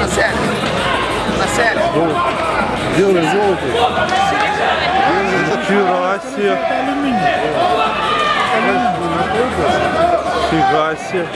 На селі. На селі. Белый золотый. Вчера себе. Фига себе.